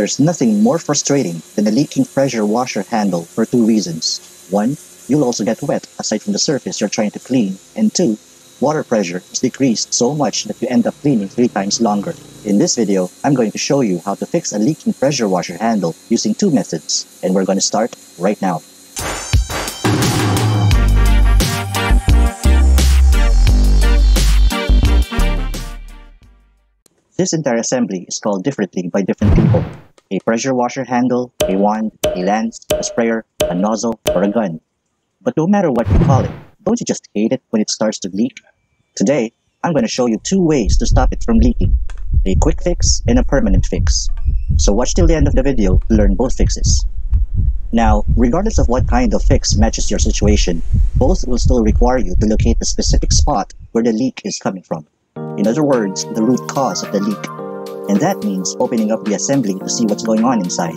There's nothing more frustrating than a leaking pressure washer handle for two reasons. One, you'll also get wet aside from the surface you're trying to clean. And two, water pressure is decreased so much that you end up cleaning three times longer. In this video, I'm going to show you how to fix a leaking pressure washer handle using two methods, and we're going to start right now. This entire assembly is called differently by different people. A pressure washer handle, a wand, a lance, a sprayer, a nozzle, or a gun. But no matter what you call it, don't you just hate it when it starts to leak? Today, I'm going to show you two ways to stop it from leaking. A quick fix and a permanent fix. So watch till the end of the video to learn both fixes. Now, regardless of what kind of fix matches your situation, both will still require you to locate the specific spot where the leak is coming from. In other words, the root cause of the leak. And that means opening up the assembly to see what's going on inside.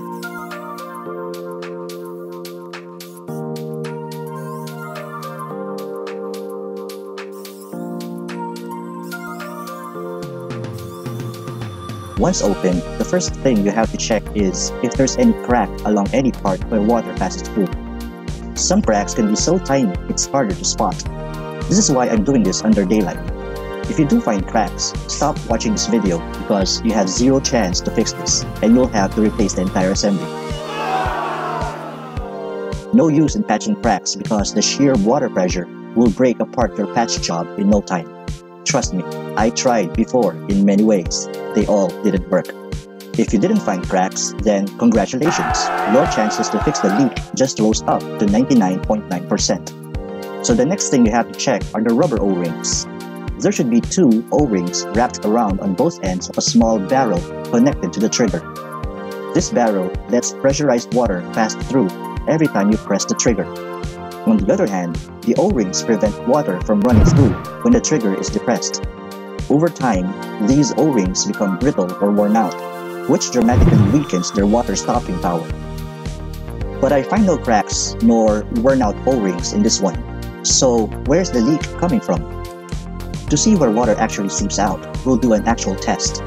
Once open, the first thing you have to check is if there's any crack along any part where water passes through. Some cracks can be so tiny it's harder to spot. This is why I'm doing this under daylight. If you do find cracks, stop watching this video because you have zero chance to fix this and you'll have to replace the entire assembly. No use in patching cracks because the sheer water pressure will break apart your patch job in no time. Trust me, I tried before in many ways. They all didn't work. If you didn't find cracks, then congratulations. Your chances to fix the leak just rose up to 99.9%. So the next thing you have to check are the rubber O-rings. There should be two O-rings wrapped around on both ends of a small barrel connected to the trigger. This barrel lets pressurized water pass through every time you press the trigger. On the other hand, the O-rings prevent water from running through when the trigger is depressed. Over time, these O-rings become brittle or worn out, which dramatically weakens their water stopping power. But I find no cracks nor worn out O-rings in this one. So where's the leak coming from? To see where water actually seeps out, we'll do an actual test.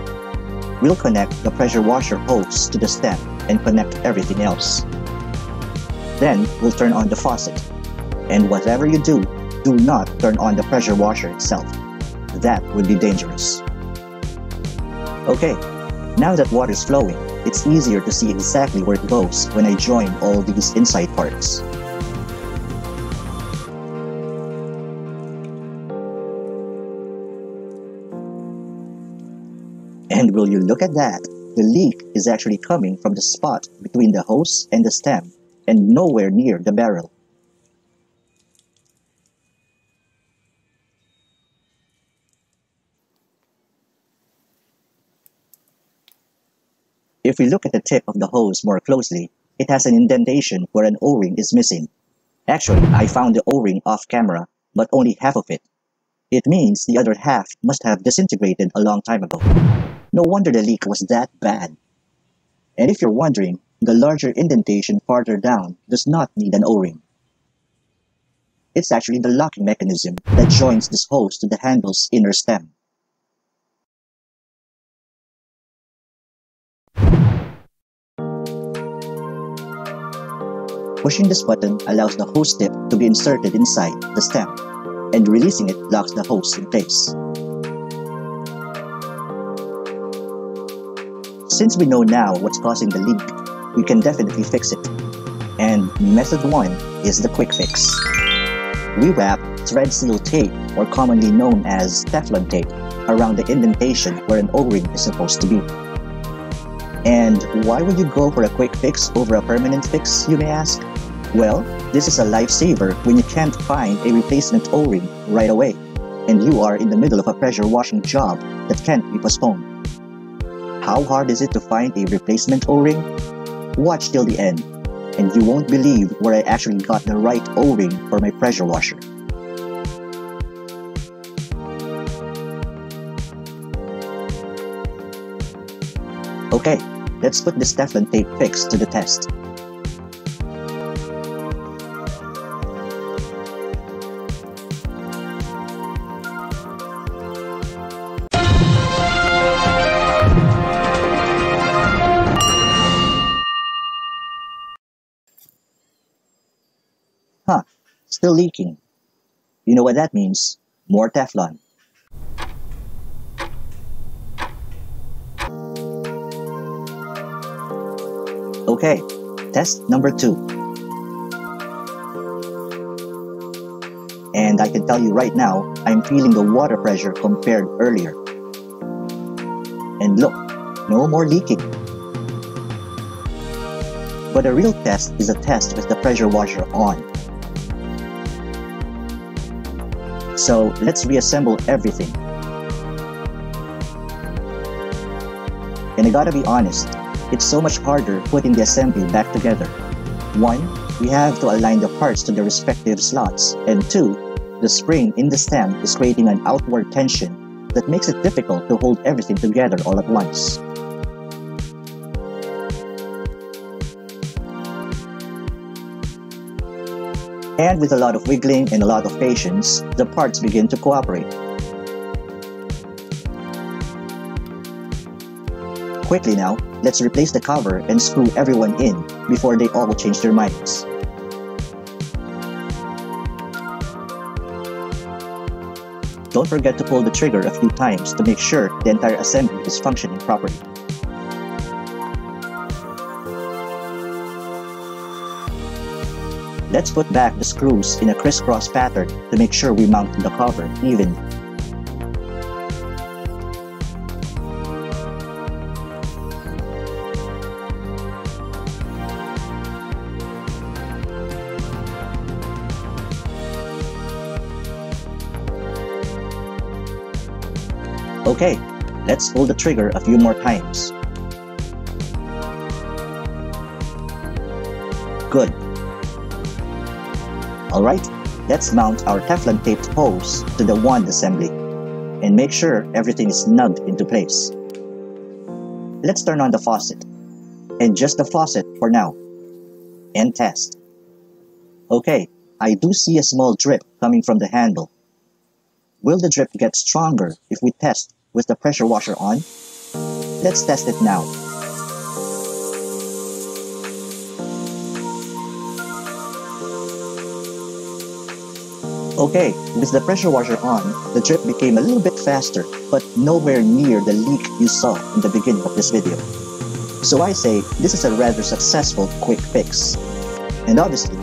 We'll connect the pressure washer hose to the stem and connect everything else. Then, we'll turn on the faucet. And whatever you do, do not turn on the pressure washer itself. That would be dangerous. Okay, now that water is flowing, it's easier to see exactly where it goes when I join all these inside parts. Will you look at that? The leak is actually coming from the spot between the hose and the stem and nowhere near the barrel. If we look at the tip of the hose more closely, it has an indentation where an O-ring is missing. Actually, I found the O-ring off camera, but only half of it. It means the other half must have disintegrated a long time ago. No wonder the leak was that bad. And if you're wondering, the larger indentation farther down does not need an O-ring. It's actually the locking mechanism that joins this hose to the handle's inner stem. Pushing this button allows the hose tip to be inserted inside the stem, and releasing it locks the hose in place. Since we know now what's causing the leak, we can definitely fix it. And method 1 is the quick fix. We wrap thread seal tape, or commonly known as Teflon tape, around the indentation where an O-ring is supposed to be. And why would you go for a quick fix over a permanent fix, you may ask? Well, this is a lifesaver when you can't find a replacement O-ring right away, and you are in the middle of a pressure washing job that can't be postponed. How hard is it to find a replacement O-ring? Watch till the end, and you won't believe where I actually got the right O-ring for my pressure washer. Okay, let's put this Teflon tape fix to the test. Still leaking. You know what that means? More Teflon. Okay, test number two. And I can tell you right now, I'm feeling the water pressure compared earlier. And look, no more leaking. But a real test is a test with the pressure washer on. So let's reassemble everything. And I gotta be honest, it's so much harder putting the assembly back together. One, we have to align the parts to their respective slots, and two, the spring in the stem is creating an outward tension that makes it difficult to hold everything together all at once. And with a lot of wiggling and a lot of patience, the parts begin to cooperate. Quickly now, let's replace the cover and screw everyone in before they all change their minds. Don't forget to pull the trigger a few times to make sure the entire assembly is functioning properly. Let's put back the screws in a crisscross pattern to make sure we mount the cover even. Okay, let's pull the trigger a few more times. Good. Alright, let's mount our Teflon taped hose to the wand assembly and make sure everything is snugged into place. Let's turn on the faucet and just the faucet for now and test. Okay, I do see a small drip coming from the handle. Will the drip get stronger if we test with the pressure washer on? Let's test it now. Okay, with the pressure washer on, the drip became a little bit faster, but nowhere near the leak you saw in the beginning of this video. So I say, this is a rather successful quick fix. And obviously,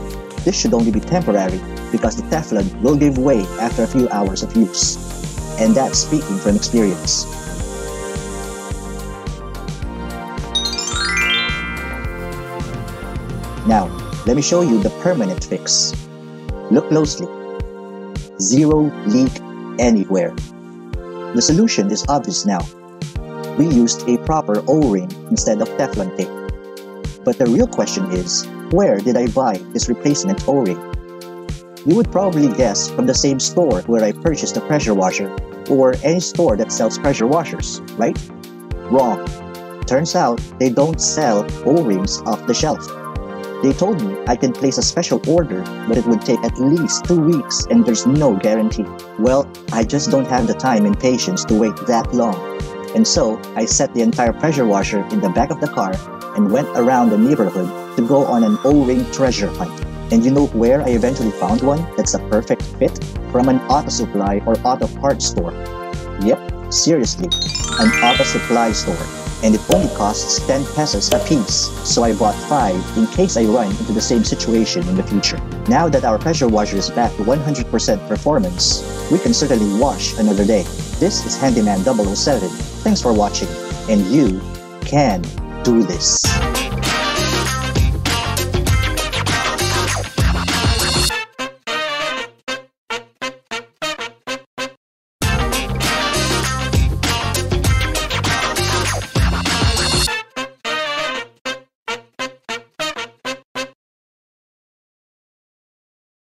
this should only be temporary because the Teflon will give way after a few hours of use and that's speaking from experience. Now, let me show you the permanent fix. Look closely. Zero leak anywhere. The solution is obvious now. We used a proper O-ring instead of Teflon tape. But the real question is, where did I buy this replacement O-ring? You would probably guess from the same store where I purchased the pressure washer or any store that sells pressure washers, right? Wrong. Turns out they don't sell O-rings off the shelf. They told me I can place a special order, but it would take at least two weeks and there's no guarantee. Well, I just don't have the time and patience to wait that long. And so, I set the entire pressure washer in the back of the car and went around the neighborhood to go on an O-ring treasure hunt. And you know where I eventually found one that's a perfect fit? From an auto supply or auto parts store. Yep, seriously, an auto supply store. And it only costs 10 pesos a piece, so I bought 5 in case I run into the same situation in the future. Now that our pressure washer is back to 100% performance, we can certainly wash another day. This is HanDIYman 007. Thanks for watching, and you can do this.